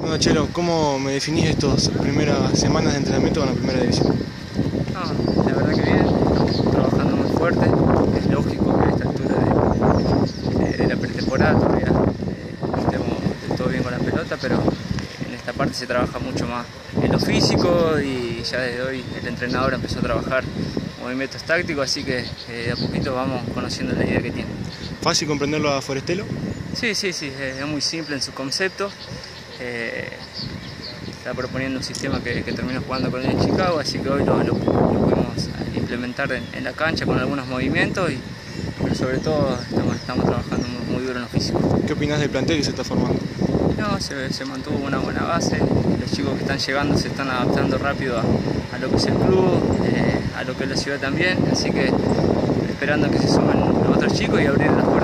Bueno, Chelo, ¿cómo me definís estas primeras semanas de entrenamiento con la primera división? No, la verdad que bien, trabajando muy fuerte, es lógico que a esta altura de, de la pretemporada todavía eh, estemos del todo bien con la pelota, pero en esta parte se trabaja mucho más en lo físico y ya desde hoy el entrenador empezó a trabajar movimientos tácticos, así que eh, de a poquito vamos conociendo la idea que tiene. ¿Fácil comprenderlo a Forestelo? Sí, sí, sí, es muy simple en su concepto. Eh, está proponiendo un sistema que, que, terminó jugando con él en Chicago, así que hoy lo, lo, lo pudimos implementar en, en, la cancha con algunos movimientos, y, pero sobre todo estamos, estamos trabajando muy, muy, duro en lo físico. ¿Qué opinas del plantel que se está formando? No, se, se, mantuvo una buena base, los chicos que están llegando se están adaptando rápido a, a lo que es el club, eh, a lo que es la ciudad también, así que esperando que se sumen otros chicos y abrir las puertas